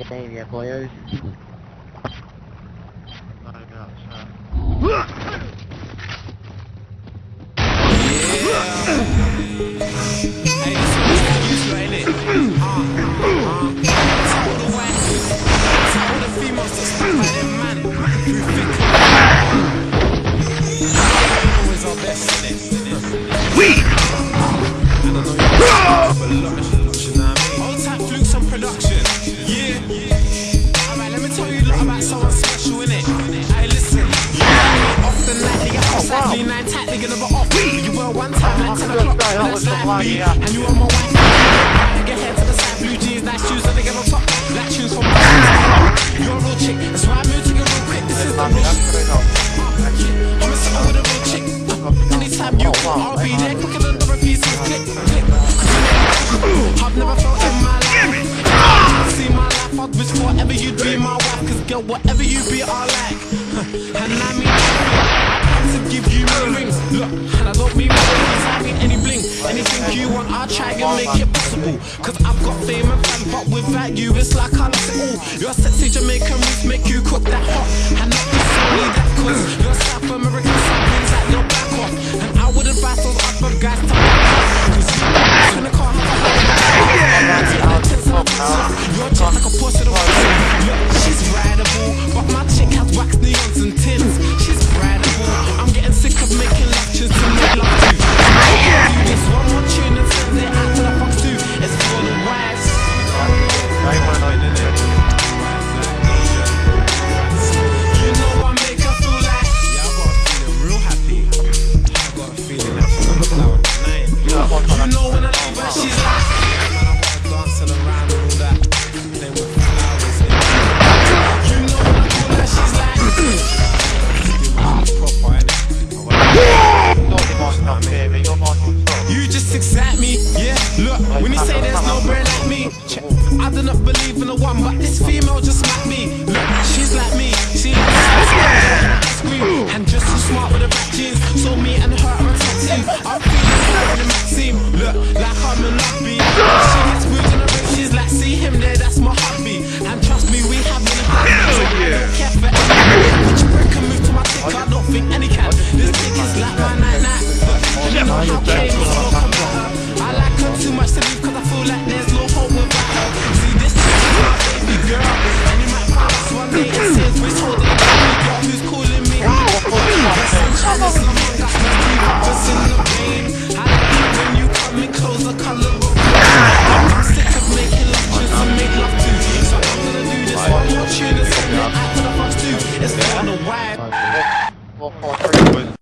Academia boyos. Hey, this is what you used to, ain't it? Tell the white, tell the females to stop by them man. Through thick always our best, innit? We. About someone special, innit? Hey, listen. Often like the outside, wow. lean nine tight, nigga never off. You were one time like 10 o'clock, That that's was the like one, me. yeah. And you on my wife. Get head to the side, blue jeans, nice shoes, and they get on top. Black shoes from You're a real chick, that's why I moved to you real quick. This is the real shit. I'm a sucker with a real chick. Anytime you want, I'll be there quicker than the repeats. Click, click. I've never felt Whatever you be, I like. And I mean, I to give you many rings. Look, and I don't mean rings, I mean any bling. Anything you want, I'll try and make it possible. Cause I've got fame and fame, but without you, it's like I lost it all. Your sexy Jamaican roots make you cook that hot. And not there's no brain like me. I do not believe in a one, but this female just like me. Look, she's like me, she likes to scream, and just so smart with the back jeans. So me and her are team. I'm feeling her in the Maxine. Look, like I'm in love beat. She gets bruised in the ring, she's like, see him there, that's my hobby. And trust me, we have been a so I don't care for anyone. Which brick can move to my tick, I don't think any can. This dick is like my night night. Look, you know how level 4 for.